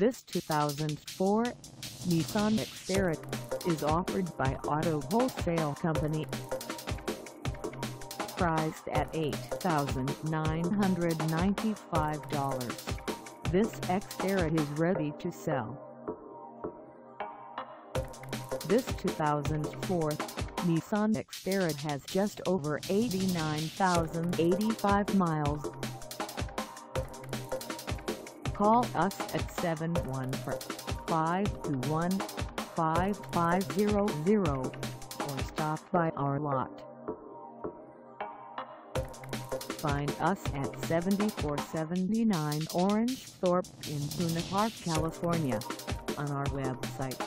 This 2004 Nissan Xterra is offered by Auto Wholesale Company. Priced at $8,995, this Xterra is ready to sell. This 2004 Nissan Xterra has just over 89,085 miles. Call us at 714-521-5500 or stop by our lot. Find us at 7479 Orange Thorpe in Buena Park, California on our website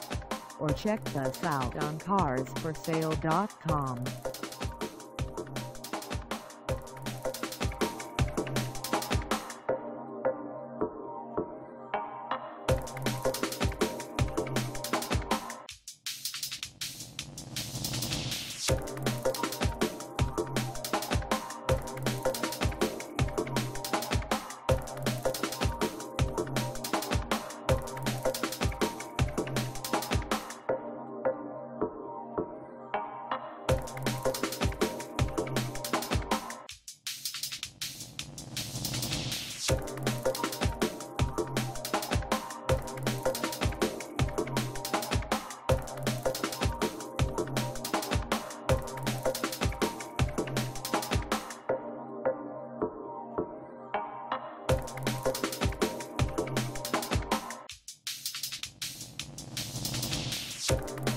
or check us out on carsforsale.com. Thank